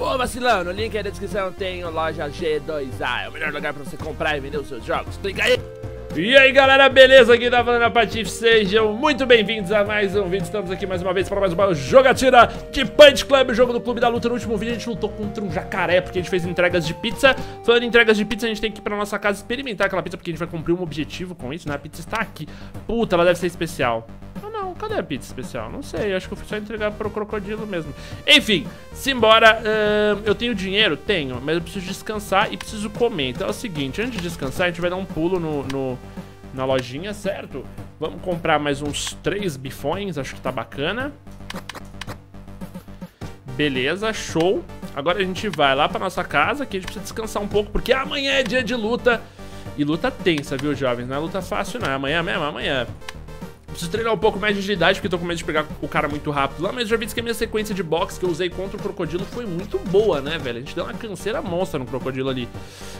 Ô vacilão, no link aí da descrição tem o loja G2A, é o melhor lugar pra você comprar e vender os seus jogos. Clica aí! E aí galera, beleza? Aqui tá falando a Patife, sejam muito bem-vindos a mais um vídeo Estamos aqui mais uma vez para mais uma jogatina de Punch Club, o jogo do Clube da Luta No último vídeo a gente lutou contra um jacaré porque a gente fez entregas de pizza Falando em entregas de pizza, a gente tem que ir pra nossa casa experimentar aquela pizza porque a gente vai cumprir um objetivo com isso, né? A pizza está aqui Puta, ela deve ser especial cadê a pizza especial? Não sei, acho que eu fui só entregar pro crocodilo mesmo Enfim, simbora uh, Eu tenho dinheiro? Tenho, mas eu preciso descansar e preciso comer Então é o seguinte, antes de descansar a gente vai dar um pulo no... no na lojinha, certo? Vamos comprar mais uns três bifões, acho que tá bacana. Beleza, show. Agora a gente vai lá pra nossa casa, que a gente precisa descansar um pouco, porque amanhã é dia de luta. E luta tensa, viu, jovens? Não é luta fácil, não. É amanhã mesmo, amanhã. Preciso treinar um pouco mais de agilidade, porque tô com medo de pegar o cara muito rápido lá, mas já vi que a minha sequência de boxe que eu usei contra o crocodilo foi muito boa, né, velho? A gente deu uma canseira monstra no crocodilo ali.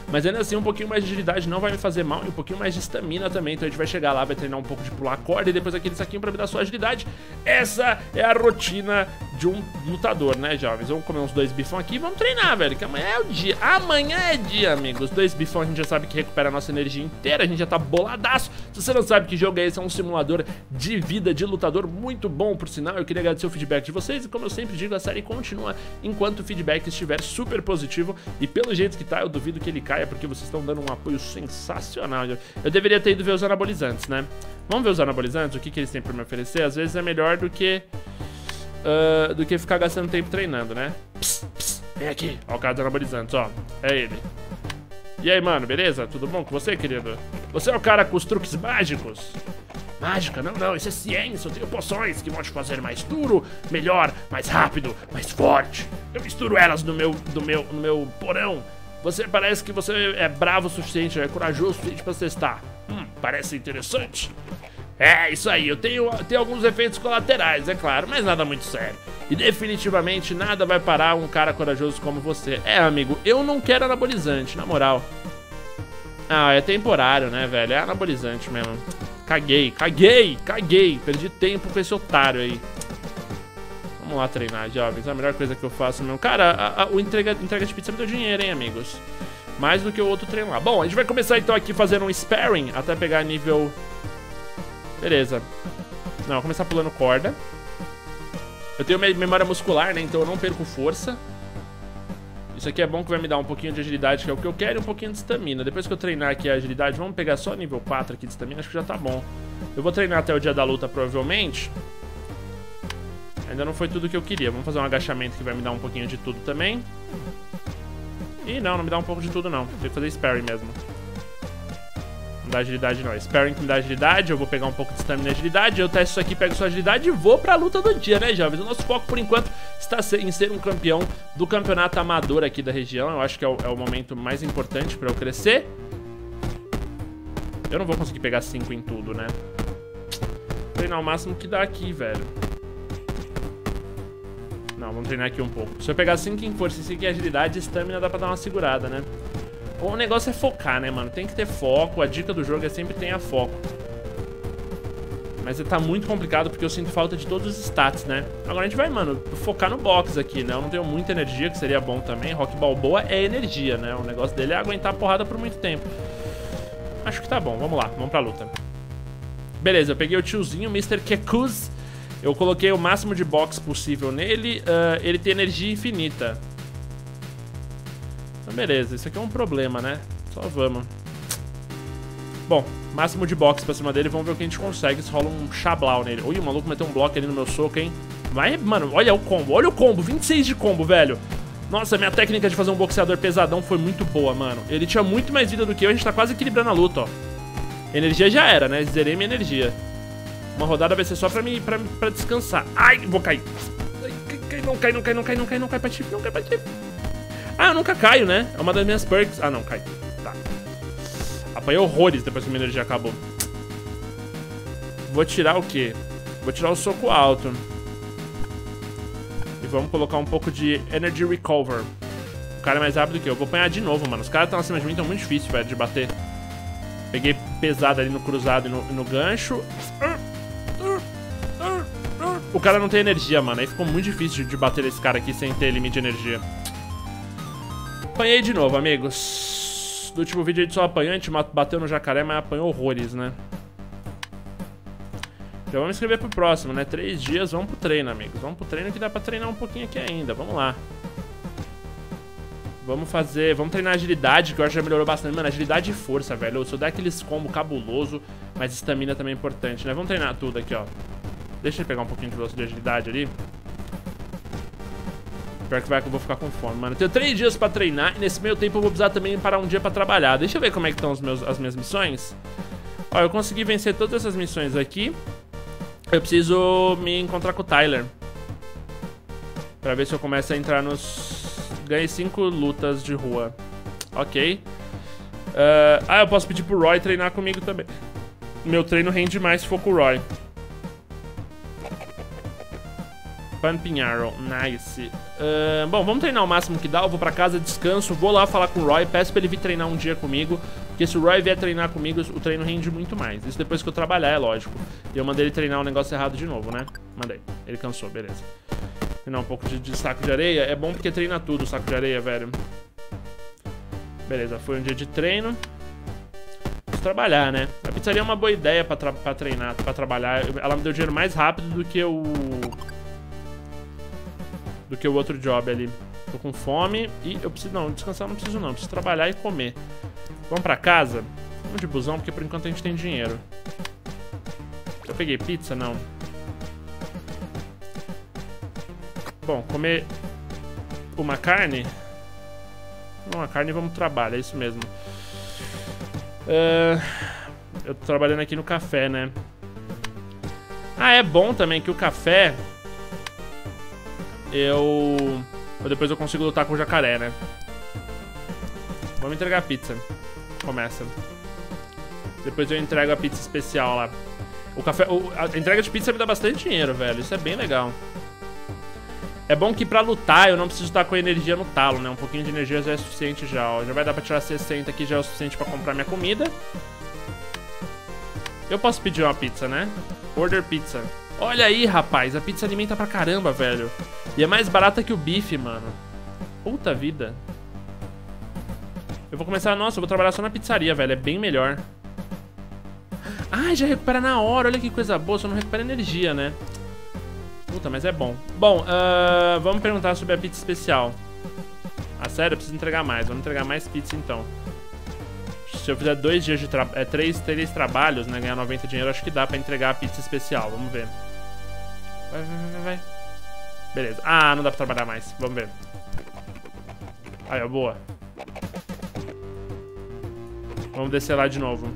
Mas ainda assim, um pouquinho mais de agilidade não vai me fazer mal e um pouquinho mais de estamina também. Então a gente vai chegar lá, vai treinar um pouco de pular corda e depois aquele saquinho pra me dar sua agilidade. Essa é a rotina de um lutador, né, jovens? Vamos comer uns dois bifão aqui e vamos treinar, velho, que amanhã é o dia. Amanhã é dia, amigos. Dois bifão a gente já sabe que recupera a nossa energia inteira, a gente já tá boladaço. Se você não sabe que jogo é esse, é um simulador de vida de lutador muito bom, por sinal. Eu queria agradecer o feedback de vocês e como eu sempre digo, a série continua enquanto o feedback estiver super positivo e pelo jeito que tá, eu duvido que ele caia porque vocês estão dando um apoio sensacional. Eu deveria ter ido ver os anabolizantes, né? Vamos ver os anabolizantes, o que, que eles têm pra me oferecer? Às vezes é melhor do que uh, do que ficar gastando tempo treinando, né? Psst, psst, vem aqui. Ó o cara dos anabolizantes, ó. É ele. E aí, mano, beleza? Tudo bom com você, querido? Você é o cara com os truques mágicos? Mágica? Não, não, isso é ciência. Eu tenho poções que vão te fazer mais duro, melhor, mais rápido, mais forte. Eu misturo elas no meu, no meu, no meu porão. Você parece que você é bravo o suficiente, é corajoso o suficiente pra testar. Hum, parece interessante. É, isso aí, eu tenho, tenho alguns efeitos colaterais, é claro, mas nada muito sério. E definitivamente nada vai parar um cara corajoso como você. É, amigo, eu não quero anabolizante, na moral. Ah, é temporário, né, velho? É anabolizante mesmo. Caguei, caguei, caguei. Perdi tempo com esse otário aí. Vamos lá treinar, jovens. É a melhor coisa que eu faço mesmo. Cara, a, a, o entrega, entrega de pizza me deu dinheiro, hein, amigos. Mais do que o outro treino lá. Bom, a gente vai começar então aqui fazendo um sparring até pegar nível Beleza. Não, começar pulando corda. Eu tenho memória muscular, né? Então eu não perco força. Isso aqui é bom que vai me dar um pouquinho de agilidade, que é o que eu quero, e um pouquinho de estamina. Depois que eu treinar aqui a agilidade, vamos pegar só nível 4 aqui de estamina, acho que já tá bom. Eu vou treinar até o dia da luta, provavelmente. Ainda não foi tudo que eu queria. Vamos fazer um agachamento que vai me dar um pouquinho de tudo também. Ih, não, não me dá um pouco de tudo, não. Tem que fazer sparring mesmo. Não dá agilidade não. Sparring que me dá agilidade, eu vou pegar um pouco de stamina e agilidade, eu testo isso aqui, pego sua agilidade e vou pra luta do dia, né, jovens? O nosso foco, por enquanto, está em ser um campeão do campeonato amador aqui da região. Eu acho que é o, é o momento mais importante pra eu crescer. Eu não vou conseguir pegar 5 em tudo, né? Treinar o máximo que dá aqui, velho. Não, vamos treinar aqui um pouco. Se eu pegar 5 em força e 5 em agilidade, stamina dá pra dar uma segurada, né? O negócio é focar, né, mano? Tem que ter foco. A dica do jogo é sempre tenha foco. Mas tá muito complicado porque eu sinto falta de todos os stats, né? Agora a gente vai, mano, focar no box aqui, né? Eu não tenho muita energia, que seria bom também. Rock Balboa é energia, né? O negócio dele é aguentar a porrada por muito tempo. Acho que tá bom. Vamos lá. Vamos pra luta. Beleza, eu peguei o tiozinho, Mr. Kekuz. Eu coloquei o máximo de box possível nele. Uh, ele tem energia infinita. Então beleza, isso aqui é um problema, né? Só vamos. Bom, máximo de box pra cima dele, vamos ver o que a gente consegue. Se rola um chablau nele. Ui, o maluco meteu um bloco ali no meu soco, hein? Vai, mano, olha o combo, olha o combo, 26 de combo, velho. Nossa, minha técnica de fazer um boxeador pesadão foi muito boa, mano. Ele tinha muito mais vida do que eu, a gente tá quase equilibrando a luta, ó. Energia já era, né? Zerei minha energia. Uma rodada vai ser só pra, mim, pra, pra descansar. Ai, vou cair. Ai, cai, não cai, não cai, não cai, não cai, não cai, patife, não cai, patife. Ah, eu nunca caio, né? É uma das minhas perks. Ah, não, cai. Tá. Apanhei horrores depois que minha energia acabou. Vou tirar o quê? Vou tirar o soco alto. E vamos colocar um pouco de Energy Recover. O cara é mais rápido que eu. Vou apanhar de novo, mano. Os caras estão acima de mim, estão muito difícil, velho, de bater. Peguei pesado ali no cruzado e no, no gancho. O cara não tem energia, mano. Aí ficou muito difícil de bater esse cara aqui sem ter limite de energia. Apanhei de novo, amigos. No último vídeo a gente só apanhou, a gente bateu no jacaré, mas apanhou horrores, né? Já vamos escrever pro próximo, né? Três dias, vamos pro treino, amigos. Vamos pro treino que dá pra treinar um pouquinho aqui ainda. Vamos lá. Vamos fazer... Vamos treinar agilidade, que eu acho que já melhorou bastante. Mano, agilidade e força, velho. Eu der aqueles combo cabuloso, mas estamina também é importante, né? Vamos treinar tudo aqui, ó. Deixa eu pegar um pouquinho de velocidade de agilidade ali. Pior que vai que eu vou ficar com fome, mano. Eu tenho três dias pra treinar e nesse meio tempo eu vou precisar também parar um dia pra trabalhar. Deixa eu ver como é que estão os meus, as minhas missões. Ó, eu consegui vencer todas essas missões aqui. Eu preciso me encontrar com o Tyler. Pra ver se eu começo a entrar nos... Ganhei cinco lutas de rua. Ok. Uh, ah, eu posso pedir pro Roy treinar comigo também. Meu treino rende mais se for com o Roy. Pumping Arrow, nice. Uh, bom, vamos treinar o máximo que dá. Eu vou pra casa, descanso, vou lá falar com o Roy, peço pra ele vir treinar um dia comigo. Porque se o Roy vier treinar comigo, o treino rende muito mais. Isso depois que eu trabalhar, é lógico. E eu mandei ele treinar o um negócio errado de novo, né? Mandei. Ele cansou, beleza. Treinar um pouco de, de saco de areia. É bom porque treina tudo o saco de areia, velho. Beleza, foi um dia de treino. Trabalhar, né? A pizzaria é uma boa ideia pra, pra treinar, pra trabalhar. Ela me deu dinheiro mais rápido do que o do que o outro job ali. Tô com fome e eu preciso... Não, descansar não preciso não. Preciso trabalhar e comer. Vamos pra casa? Vamos de busão, porque por enquanto a gente tem dinheiro. Eu peguei pizza? Não. Bom, comer uma carne... Uma carne e vamos trabalhar, é isso mesmo. Uh, eu tô trabalhando aqui no café, né? Ah, é bom também que o café eu... Depois eu consigo lutar com o jacaré, né? Vamos entregar a pizza. Começa. Depois eu entrego a pizza especial lá. O café... O, a entrega de pizza me dá bastante dinheiro, velho. Isso é bem legal. É bom que pra lutar eu não preciso estar com energia no talo, né? Um pouquinho de energia já é suficiente já, ó. Já vai dar pra tirar 60 aqui, já é o suficiente pra comprar minha comida. Eu posso pedir uma pizza, né? Order pizza. Olha aí, rapaz. A pizza alimenta pra caramba, velho. E é mais barata que o bife, mano. Puta vida. Eu vou começar... Nossa, eu vou trabalhar só na pizzaria, velho. É bem melhor. Ah, já recupera na hora. Olha que coisa boa. Só não recupera energia, né? Puta, mas é bom. Bom, uh, vamos perguntar sobre a pizza especial. Ah, sério? Eu preciso entregar mais. Vamos entregar mais pizza, então. Se eu fizer dois dias de trabalho... É, três, três trabalhos, né? Ganhar 90 dinheiro, acho que dá pra entregar a pizza especial. Vamos ver. Vai, vai, vai, vai. Beleza. Ah, não dá pra trabalhar mais. Vamos ver. Aí, ó, boa. Vamos descer lá de novo.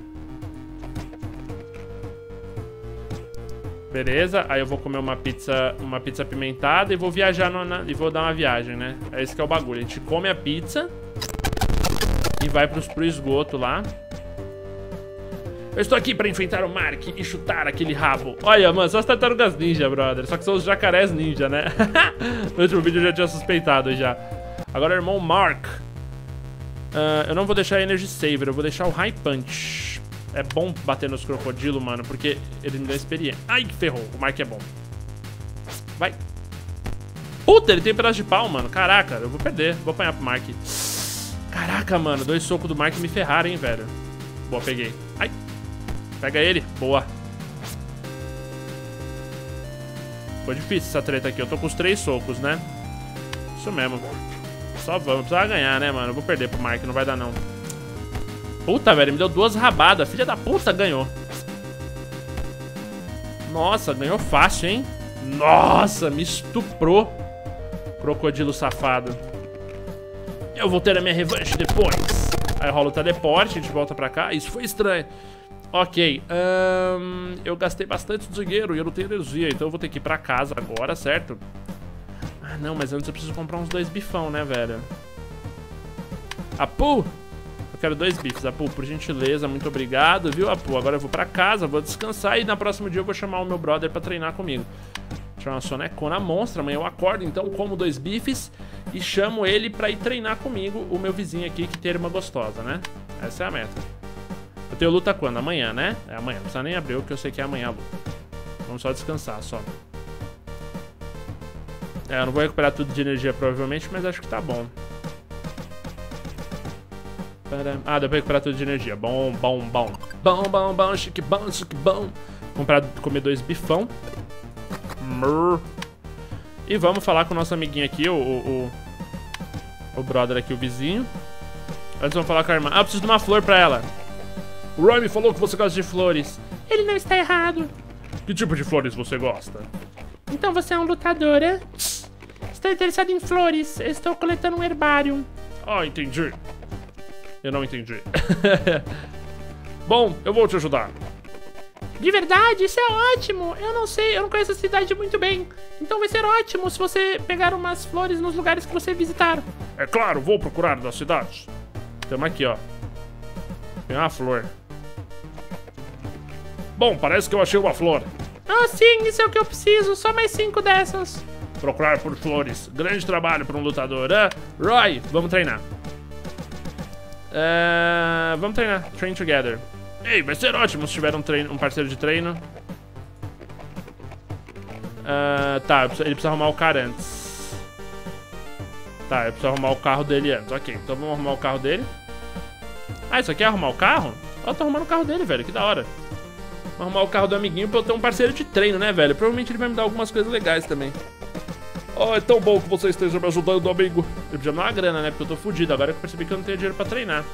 Beleza, aí eu vou comer uma pizza, uma pizza apimentada e vou viajar no, na, e vou dar uma viagem, né? É esse que é o bagulho. A gente come a pizza e vai pros, pro esgoto lá. Eu estou aqui para enfrentar o Mark e chutar aquele rabo. Olha, mano, só as tartarugas ninja, brother. Só que são os jacarés ninja, né? no último vídeo eu já tinha suspeitado já. Agora, irmão Mark. Uh, eu não vou deixar Energy Saver, eu vou deixar o High Punch. É bom bater nos crocodilos, mano, porque ele me dá experiência. Ai, ferrou. O Mark é bom. Vai. Puta, ele tem pedaço de pau, mano. Caraca, eu vou perder. Vou apanhar pro Mark. Caraca, mano. Dois socos do Mark me ferraram, hein, velho. Boa, peguei. Ai. Pega ele. Boa. Foi difícil essa treta aqui. Eu tô com os três socos, né? Isso mesmo. Só vamos. Precisava ganhar, né, mano? Eu vou perder pro Mark. Não vai dar, não. Puta, velho. Me deu duas rabadas. Filha da puta ganhou. Nossa, ganhou fácil, hein? Nossa, me estuprou. Crocodilo safado. Eu vou ter a minha revanche depois. Aí rola o teleporte, a gente volta pra cá. Isso foi estranho. Ok, eu gastei bastante dinheiro e eu não tenho energia, então eu vou ter que ir pra casa agora, certo? Ah, não, mas antes eu preciso comprar uns dois bifão, né, velho? Apu! Eu quero dois bifes, Apu, por gentileza, muito obrigado, viu, Apu? Agora eu vou pra casa, vou descansar e na próximo dia eu vou chamar o meu brother pra treinar comigo. Chama uma sonecona monstra, amanhã eu acordo, então como dois bifes e chamo ele pra ir treinar comigo, o meu vizinho aqui que tem irmã gostosa, né? Essa é a meta. Eu tenho luta quando? Amanhã, né? É amanhã. Não precisa nem abrir, que eu sei que é amanhã a luta. Vamos só descansar, só. É, eu não vou recuperar tudo de energia, provavelmente, mas acho que tá bom. Ah, deu pra recuperar tudo de energia. Bom, bom, bom. Bom, bom, bom, chique bom, chique bom. Comprar, comer dois bifão. Mrr. E vamos falar com o nosso amiguinho aqui, o, o, o, o brother aqui, o vizinho. Antes vamos falar com a irmã. Ah, eu preciso de uma flor pra ela. O Roy me falou que você gosta de flores. Ele não está errado. Que tipo de flores você gosta? Então você é um lutador, é? Estou interessado em flores. Estou coletando um herbário. Ah, entendi. Eu não entendi. Bom, eu vou te ajudar. De verdade, isso é ótimo. Eu não sei, eu não conheço a cidade muito bem. Então vai ser ótimo se você pegar umas flores nos lugares que você visitar. É claro, vou procurar na cidade. Tamo aqui, ó. Tem uma flor. Bom, parece que eu achei uma flor. Ah, sim, isso é o que eu preciso. Só mais cinco dessas. Procurar por flores. Grande trabalho para um lutador. Ah, Roy, vamos treinar. Uh, vamos treinar. Train together. Ei, vai ser ótimo se tiver um, treino, um parceiro de treino. Uh, tá, ele precisa arrumar o cara antes. Tá, ele precisa arrumar o carro dele antes. Ok, então vamos arrumar o carro dele. Ah, isso aqui é arrumar o carro? Ó, oh, tá arrumando o carro dele, velho. Que da hora. Arrumar o carro do amiguinho pra eu ter um parceiro de treino, né, velho? Provavelmente ele vai me dar algumas coisas legais também. Oh, é tão bom que você esteja me ajudando, amigo. Eu podia me dar uma grana, né? Porque eu tô fudido. Agora que eu percebi que eu não tenho dinheiro pra treinar.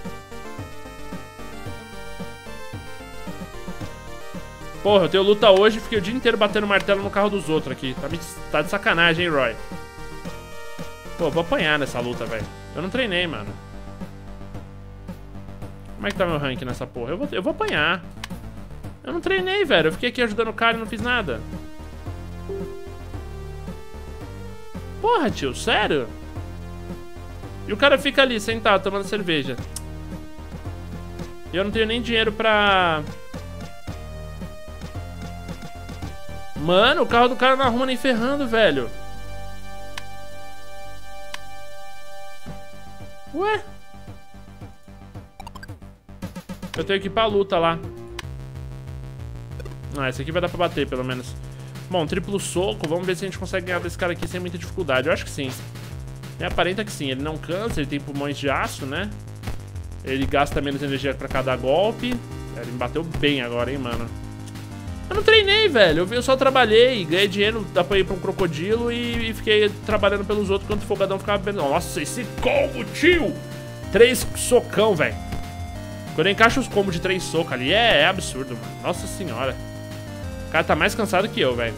Porra, eu tenho luta hoje e fiquei o dia inteiro batendo martelo no carro dos outros aqui. Tá, me... tá de sacanagem, hein, Roy? Pô, vou apanhar nessa luta, velho. Eu não treinei, mano. Como é que tá meu rank nessa porra? Eu vou, eu vou apanhar. Eu não treinei, velho. Eu fiquei aqui ajudando o cara e não fiz nada. Porra, tio, sério? E o cara fica ali, sentado, tomando cerveja. E eu não tenho nem dinheiro pra... Mano, o carro do cara não arruma nem ferrando, velho. Ué? Eu tenho que ir pra luta lá. Ah, esse aqui vai dar pra bater, pelo menos. Bom, triplo soco. Vamos ver se a gente consegue ganhar desse cara aqui sem muita dificuldade. Eu acho que sim. Me aparenta que sim. Ele não cansa, ele tem pulmões de aço, né? Ele gasta menos energia pra cada golpe. Ele me bateu bem agora, hein, mano. Eu não treinei, velho. Eu só trabalhei, ganhei dinheiro, apanhei pra um crocodilo e, fiquei trabalhando pelos outros enquanto o folgadão ficava... Nossa, esse combo, tio! Três socão, velho. Quando eu encaixo os combos de três socos ali, é, é absurdo, mano. Nossa senhora. O cara tá mais cansado que eu, velho.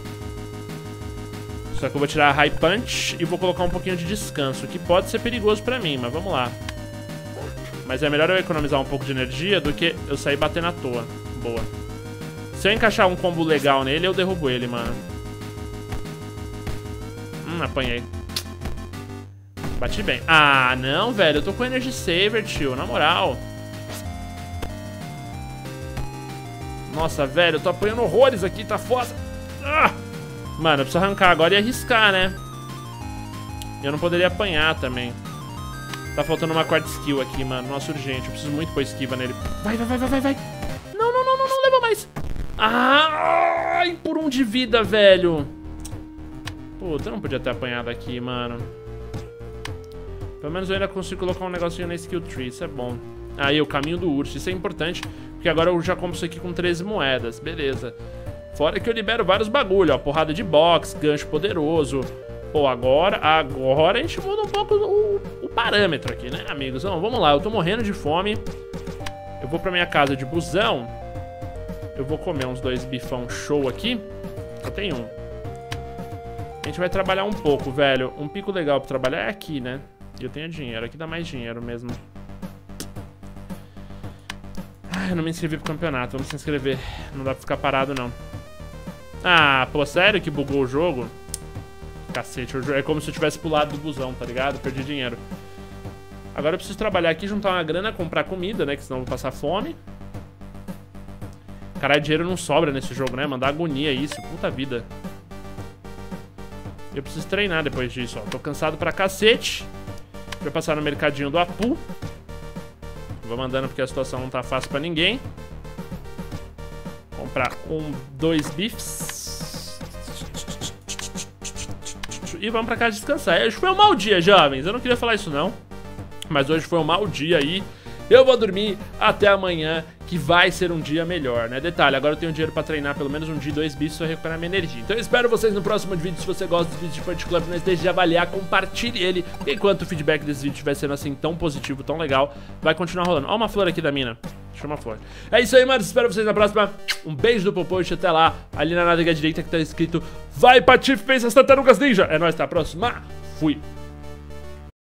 Só que eu vou tirar a High Punch e vou colocar um pouquinho de descanso, que pode ser perigoso pra mim, mas vamos lá. Mas é melhor eu economizar um pouco de energia do que eu sair batendo à toa. Boa. Se eu encaixar um combo legal nele, eu derrubo ele, mano. Hum, apanhei. Bati bem. Ah, não, velho. Eu tô com Energy Saver, tio. Na moral. Nossa, velho. Eu tô apanhando horrores aqui. Tá foda. Ah! Mano, eu preciso arrancar agora e arriscar, né? Eu não poderia apanhar também. Tá faltando uma quarta skill aqui, mano. Nossa, urgente. Eu preciso muito pôr esquiva nele. Vai, vai, vai, vai, vai, vai. Não, não, não, não, não leva mais. Ai, por um de vida, velho. Puta, eu não podia ter apanhado aqui, mano. Pelo menos eu ainda consigo colocar um negocinho na skill tree, isso é bom. Aí, o caminho do urso, isso é importante, porque agora eu já compro isso aqui com 13 moedas, beleza. Fora que eu libero vários bagulho, ó, porrada de box, gancho poderoso. Pô, agora, agora a gente muda um pouco o, o parâmetro aqui, né, amigos? Então, vamos lá, eu tô morrendo de fome. Eu vou pra minha casa de busão. Eu vou comer uns dois bifão show aqui. Só tem um. A gente vai trabalhar um pouco, velho. Um pico legal pra trabalhar é aqui, né? E eu tenho dinheiro. Aqui dá mais dinheiro mesmo. Ah, eu não me inscrevi pro campeonato. Vamos se inscrever. Não dá pra ficar parado, não. Ah, pô, sério que bugou o jogo? Cacete, é como se eu tivesse pulado do busão, tá ligado? Perdi dinheiro. Agora eu preciso trabalhar aqui, juntar uma grana, comprar comida, né? Que senão eu vou passar fome. Caralho, dinheiro não sobra nesse jogo, né? Mandar agonia isso, puta vida. Eu preciso treinar depois disso, ó. Tô cansado pra cacete. Vou passar no mercadinho do Apu. Vou mandando porque a situação não tá fácil pra ninguém. Comprar um, dois bifes. E vamos pra casa descansar. Hoje foi um mau dia, jovens. Eu não queria falar isso, não. Mas hoje foi um mau dia aí. Eu vou dormir até amanhã, que vai ser um dia melhor, né? Detalhe, agora eu tenho dinheiro pra treinar pelo menos um dia, dois bichos pra recuperar minha energia. Então eu espero vocês no próximo vídeo. Se você gosta dos vídeos de Punch Club, não deixe de avaliar, compartilhe ele. Enquanto o feedback desse vídeo estiver sendo assim tão positivo, tão legal, vai continuar rolando. Ó uma flor aqui da mina. Chama flor. É isso aí, mano. Espero vocês na próxima. Um beijo do Popote. Até lá. Ali na nádega direita que tá escrito Vai, Patife, pensa as tartarugas ninja. É nóis, até a próxima. Fui.